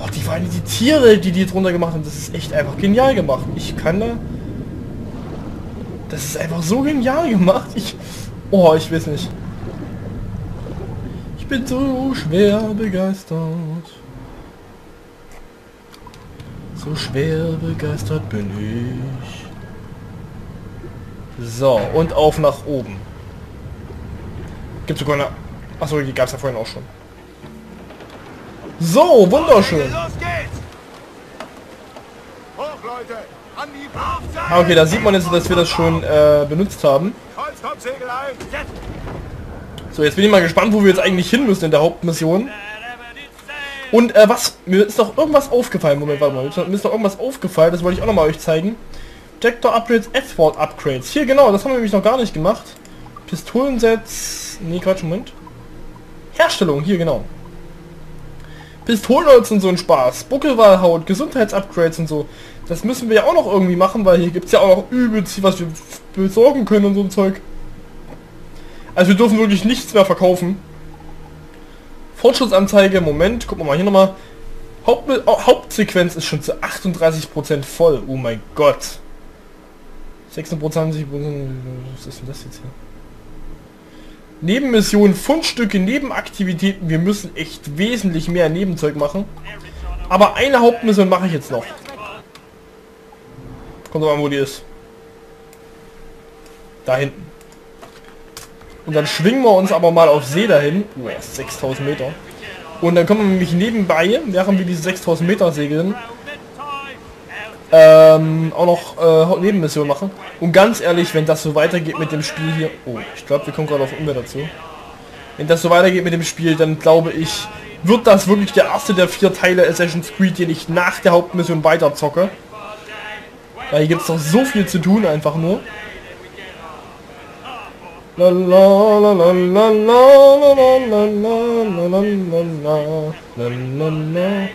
Boah, die, allem die Tiere, die die drunter gemacht haben, das ist echt einfach genial gemacht. Ich kann da... Das ist einfach so genial gemacht. Ich... Oh, ich weiß nicht. Ich bin so schwer begeistert. So schwer begeistert bin ich. So, und auf nach oben. Gibt sogar eine... Achso, die gab es ja vorhin auch schon. So, wunderschön. Los geht's! Hoch, Leute! An die Baufzeit! Ah, okay, da sieht man jetzt, dass wir das schon äh, benutzt haben. So, jetzt bin ich mal gespannt, wo wir jetzt eigentlich hin müssen in der Hauptmission. Und äh, was, mir ist noch irgendwas aufgefallen. Moment, warte mal, mir ist noch irgendwas aufgefallen, das wollte ich auch noch mal euch zeigen. Jector Upgrades, Edward Upgrades. Hier, genau, das haben wir nämlich noch gar nicht gemacht. Pistolensets, nee, Quatsch, Moment. Herstellung, hier, genau. Pistolenholz und so ein Spaß. Buckelwahlhaut, Gesundheitsupgrades und so. Das müssen wir ja auch noch irgendwie machen, weil hier gibt es ja auch noch übelst, was wir besorgen können und so ein Zeug. Also wir dürfen wirklich nichts mehr verkaufen. Fortschrittsanzeige, Moment, gucken wir mal hier nochmal. Haupt, Hauptsequenz ist schon zu 38% voll. Oh mein Gott. 26%, was ist denn das jetzt hier? Nebenmissionen, Fundstücke, Nebenaktivitäten. Wir müssen echt wesentlich mehr Nebenzeug machen. Aber eine Hauptmission mache ich jetzt noch. Kommt doch mal, wo die ist. Da hinten. Und dann schwingen wir uns aber mal auf See dahin. Oh, erst 6000 Meter. Und dann können wir nämlich nebenbei, während wir diese 6000 Meter segeln, ähm, auch noch äh, Nebenmissionen machen. Und ganz ehrlich, wenn das so weitergeht mit dem Spiel hier... Oh, ich glaube, wir kommen gerade auf Umwelt dazu. Wenn das so weitergeht mit dem Spiel, dann glaube ich, wird das wirklich der erste der vier Teile Assassin's Creed, den ich nach der Hauptmission weiterzocke. Weil hier gibt es doch so viel zu tun einfach nur.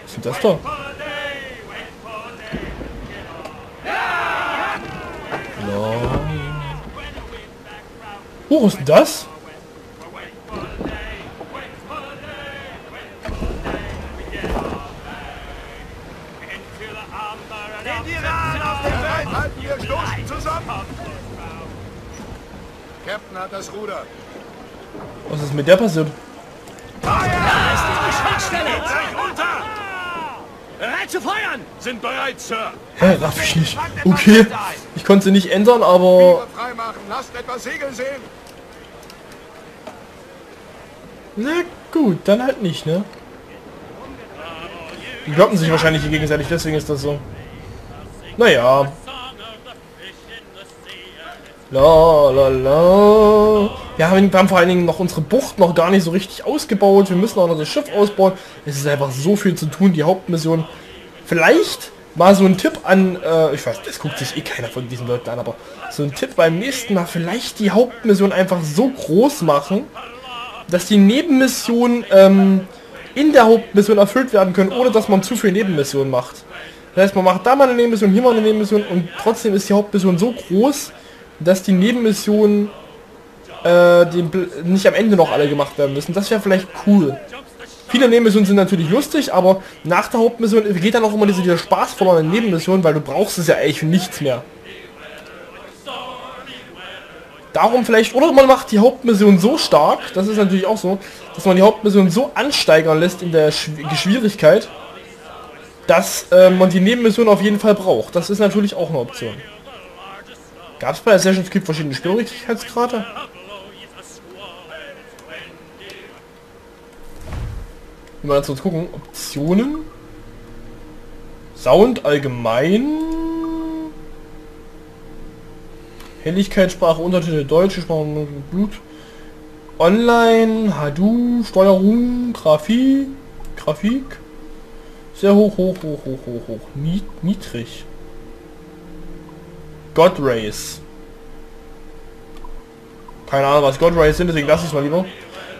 Was ist das da? Oh, was ist denn das? Captain hat das Ruder. Was ist mit der passiert? Schwachstelle! Gleich runter! Bereit zu feuern! Sind bereit, Sir! Hä, raff ich nicht. Okay. Ich konnte sie nicht ändern, aber... Na gut, dann halt nicht, ne? Die blocken sich wahrscheinlich hier gegenseitig, deswegen ist das so. Naja. La la la. Ja, wir haben vor allen Dingen noch unsere Bucht noch gar nicht so richtig ausgebaut. Wir müssen auch noch das Schiff ausbauen. Es ist einfach so viel zu tun, die Hauptmission. Vielleicht mal so ein Tipp an, äh, ich weiß, das guckt sich eh keiner von diesen Leuten an, aber so ein Tipp beim nächsten Mal, vielleicht die Hauptmission einfach so groß machen, dass die Nebenmissionen ähm, in der Hauptmission erfüllt werden können, ohne dass man zu viel Nebenmissionen macht. Das heißt, man macht da mal eine Nebenmission, hier mal eine Nebenmission und trotzdem ist die Hauptmission so groß, dass die Nebenmissionen äh, die nicht am Ende noch alle gemacht werden müssen. Das wäre vielleicht cool. Viele Nebenmissionen sind natürlich lustig, aber nach der Hauptmission geht dann auch immer diese, diese spaßvolle Nebenmission, weil du brauchst es ja eigentlich für nichts mehr. Darum vielleicht, oder man macht die Hauptmission so stark, das ist natürlich auch so, dass man die Hauptmission so ansteigern lässt in der Schw Schwierigkeit, dass äh, man die Nebenmission auf jeden Fall braucht. Das ist natürlich auch eine Option. Gab es bei Assassin's Creed verschiedene Schwierigkeitsgrade? Wenn wir dazu gucken, Optionen, Sound allgemein, Helligkeitssprache, Untertitel Deutsche Sprache, Blut, Online, Hadu, Steuerung, Grafik, Grafik, sehr hoch, hoch, hoch, hoch, hoch, hoch, niedrig. God Rays. Keine Ahnung, was God Rays sind, deswegen lasse ich es mal lieber.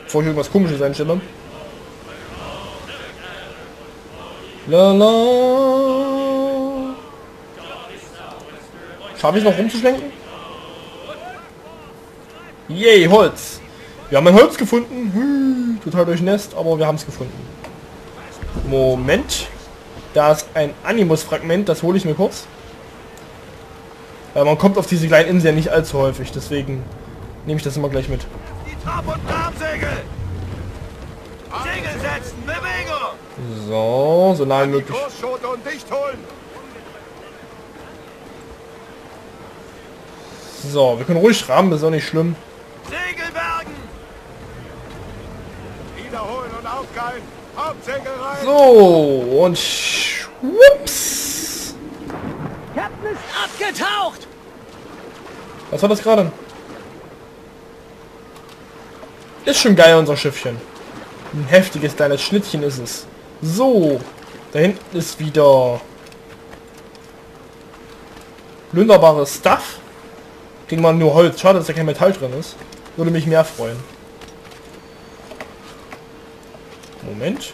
Bevor ich irgendwas komisches einstelle. La la. Schaffe ich noch rumzuschwenken? Yay, Holz. Wir haben ein Holz gefunden. Hm, total durchnässt, aber wir haben es gefunden. Moment. Da ist ein Animus-Fragment, das hole ich mir kurz. Weil man kommt auf diese kleinen Inseln nicht allzu häufig, deswegen nehme ich das immer gleich mit. So, so nah wie möglich. So, wir können ruhig rahmen, das ist auch nicht schlimm. So, und schwupps. Captain ist abgetaucht! Was war das gerade? Ist schon geil, unser Schiffchen. Ein heftiges kleines Schnittchen ist es. So, da hinten ist wieder plünderbares Stuff. Kriegen wir nur Holz. Schade, dass da kein Metall drin ist. Würde mich mehr freuen. Moment.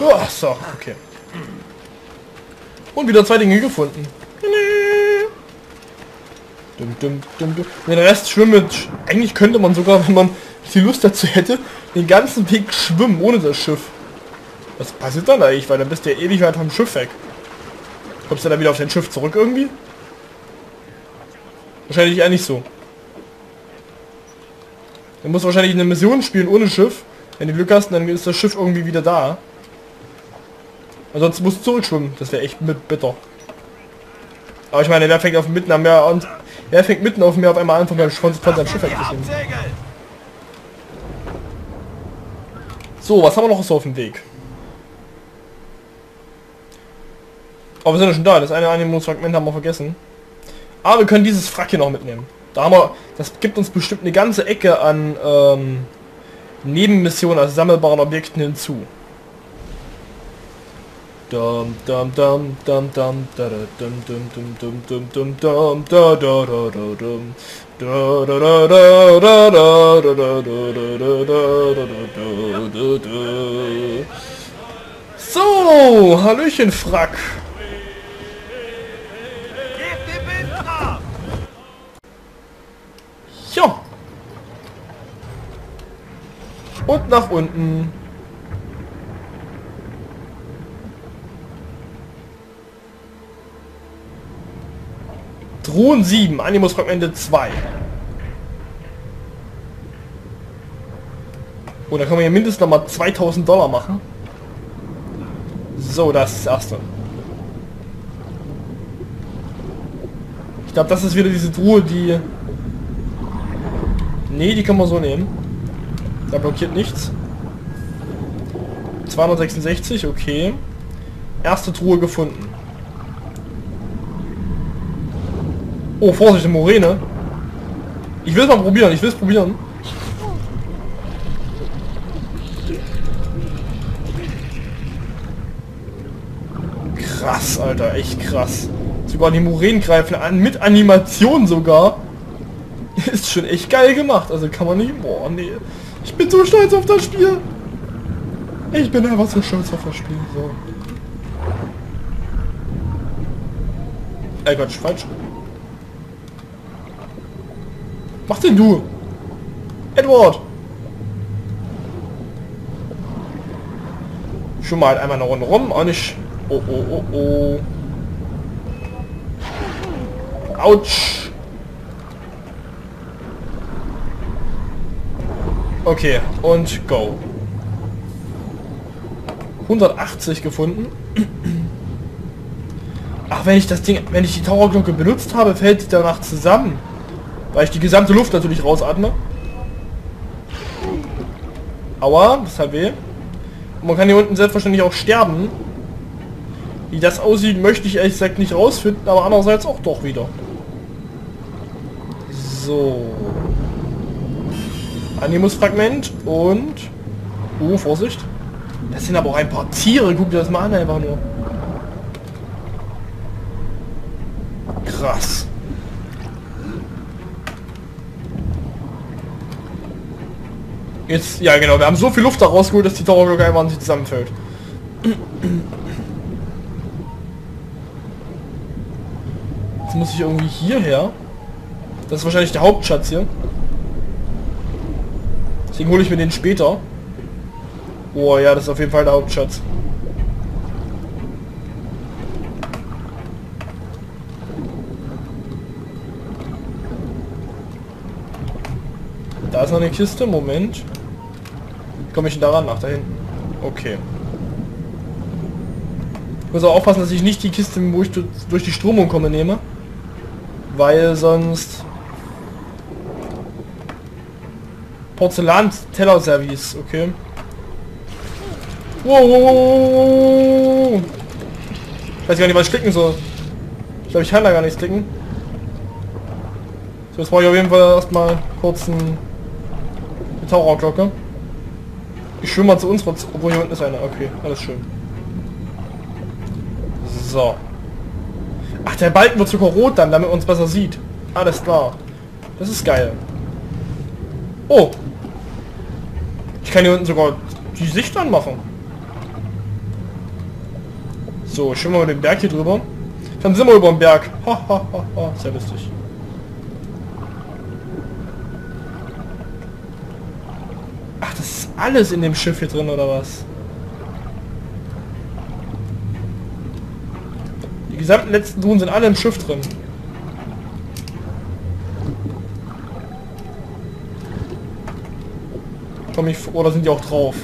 Ja, so, okay. Und wieder zwei Dinge gefunden. Dum, dum, dum, dum. Den Rest schwimmen. Eigentlich könnte man sogar, wenn man die Lust dazu hätte, den ganzen Weg schwimmen ohne das Schiff. Was passiert dann eigentlich? Weil dann bist du ja ewig weit vom Schiff weg. Kommst du dann wieder auf dein Schiff zurück irgendwie? Wahrscheinlich eher nicht so. Du musst wahrscheinlich eine Mission spielen ohne Schiff. Wenn du Glück hast, dann ist das Schiff irgendwie wieder da. Ansonsten musst du zurückschwimmen. Das wäre echt mit bitter. Aber ich meine, wer fängt auf mitten am Meer an? Wer fängt mitten auf dem Meer auf einmal an von, seinem- von, seinem Schiff wegzuschwimmen? So, was haben wir noch so auf dem Weg? Oh, wir sind ja schon da. Das eine Animus-Fragment haben wir vergessen. Aber wir können dieses Frack hier noch mitnehmen. Da haben wir, das gibt uns bestimmt eine ganze Ecke an ähm, Nebenmissionen, also sammelbaren Objekten hinzu. So, Hallöchen Frack. Nach unten. Drohnen 7, Animus-Fragmente 2. Oh, da können wir hier mindestens noch mal 2000 Dollar machen. So, das ist das erste. Ich glaube, das ist wieder diese Truhe, die... Nee, die können wir so nehmen. Da blockiert nichts. 266, okay. Erste Truhe gefunden. Oh, Vorsicht, eine Moräne. Ich will es mal probieren, ich will es probieren. Krass, Alter, echt krass. Sogar die Muränen greifen an, mit Animation sogar. Ist schon echt geil gemacht, also kann man nicht... Boah, nee. Ich bin so stolz auf das Spiel. Ich bin einfach so stolz auf das Spiel. So. Ey, Quatsch, falsch. Mach denn du? Edward! Schon mal einmal eine Runde rum, auch nicht... Oh, oh, oh, oh. Autsch! Okay, und go. 180 gefunden. Ach, wenn ich das Ding, wenn ich die Towerglocke benutzt habe, fällt sie danach zusammen. Weil ich die gesamte Luft natürlich rausatme. Aua, das hat weh. Und man kann hier unten selbstverständlich auch sterben. Wie das aussieht, möchte ich ehrlich gesagt nicht rausfinden, aber andererseits auch doch wieder. So. Animus-Fragment und... Oh, Vorsicht. Das sind aber auch ein paar Tiere. Guck dir das mal an einfach nur. Krass. Jetzt, ja genau, wir haben so viel Luft da rausgeholt, dass die Towerglocke einfach nicht zusammenfällt. Jetzt muss ich irgendwie hierher. Das ist wahrscheinlich der Hauptschatz hier. Deswegen hole ich mir den später. Oh ja, das ist auf jeden Fall der Hauptschatz. Da ist noch eine Kiste, Moment. Komme ich denn daran? Nach da hinten. Okay. Ich muss auch aufpassen, dass ich nicht die Kiste, wo ich durch die Stromung komme, nehme. Weil sonst Porzellan-Teller-Service, okay. Wow, Ich weiß gar nicht, was ich klicken soll. Ich glaube, ich kann da gar nichts klicken. So, jetzt brauche ich auf jeden Fall erstmal kurz ein eine Taucherglocke. Ich schwimme mal zu uns, obwohl hier unten ist einer. Okay, alles schön. So. Ach, der Balken wird sogar rot dann, damit uns besser sieht. Alles klar. Das ist geil. Oh. Ich kann hier unten sogar die Sicht anmachen. So, schwimmen wir den Berg hier drüber. Dann sind wir über den Berg. Ha, ha, ha, ha. Sehr lustig. Ach, das ist alles in dem Schiff hier drin, oder was? Die gesamten letzten Truhen sind alle im Schiff drin. Komm ich... Oder sind die auch drauf?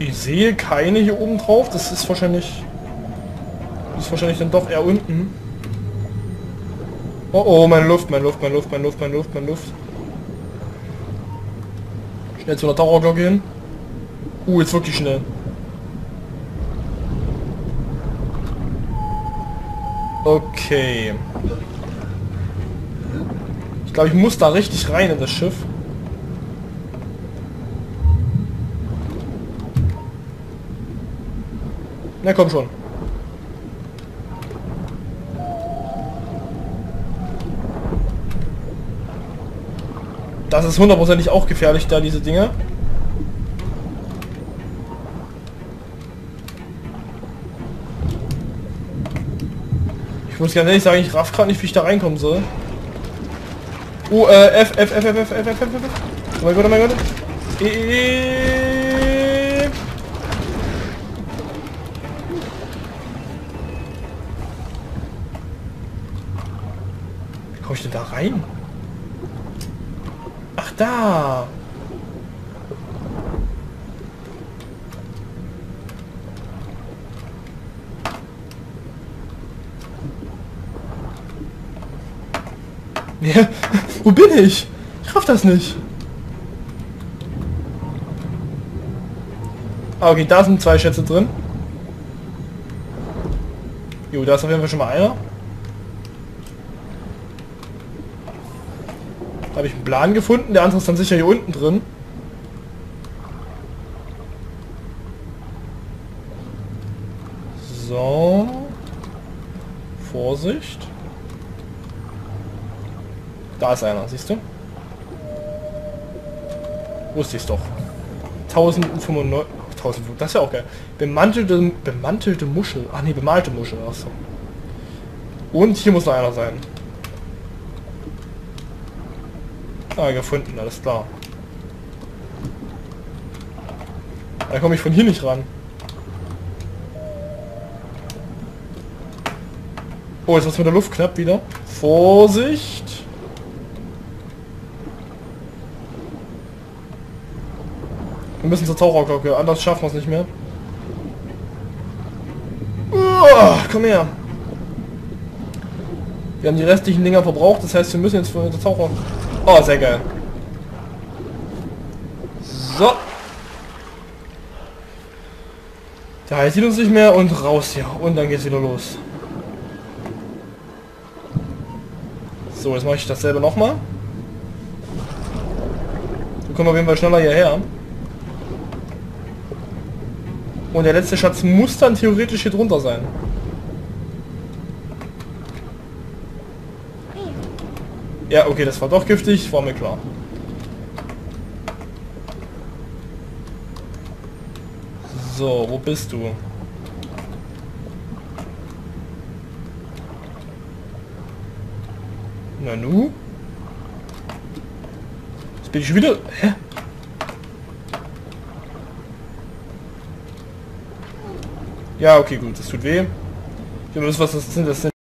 Ich sehe keine hier oben drauf. Das ist wahrscheinlich... Das ist wahrscheinlich dann doch eher unten. Oh oh, meine Luft, meine Luft, meine Luft, meine Luft, meine Luft, meine Luft. Schnell zu einer Taucherglocke hin. Uh, jetzt wirklich schnell. Okay. Ich glaube, ich muss da richtig rein in das Schiff. Na komm schon. Das ist hundertprozentig auch gefährlich, da diese Dinge. Ich muss ganz ehrlich sagen, ich raff gerade nicht, wie ich da reinkommen soll. Oh, äh, F, F, F, F, F, F, F, F, F. Oh mein Gott, oh mein Gott. E, e, komme ich denn da rein? Ach, da. Ja, wo bin ich? Ich raff das nicht. Ah, okay, da sind zwei Schätze drin. Jo, da ist auf jeden Fall schon mal einer. Da habe ich einen Plan gefunden, der andere ist dann sicher hier unten drin. So. Vorsicht. Da ist einer, siehst du? Wusste ich doch. 1095. 1000, das ist ja auch geil. Bemantelte, bemantelte Muschel. Ach nee, bemalte Muschel. Achso. Und hier muss noch einer sein. Ah, gefunden, alles klar. Da komme ich von hier nicht ran. Oh, jetzt was mit der Luft knapp wieder. Vorsicht! Wir müssen zur Taucherglocke, anders schaffen wir es nicht mehr. Oh, komm her! Wir haben die restlichen Dinger verbraucht, das heißt, wir müssen jetzt zur Taucher... Oh, sehr geil. So. Der Hai sieht uns nicht mehr und raus hier. Und dann geht's wieder los. So, jetzt mache ich dasselbe nochmal. So kommen wir auf jeden Fall schneller hierher. Und der letzte Schatz muss dann theoretisch hier drunter sein. Ja, okay, das war doch giftig, war mir klar. So, wo bist du? Nanu? Jetzt bin ich wieder... Hä? Ja, okay, gut, das tut weh. Wir müssen was das sind. Das sind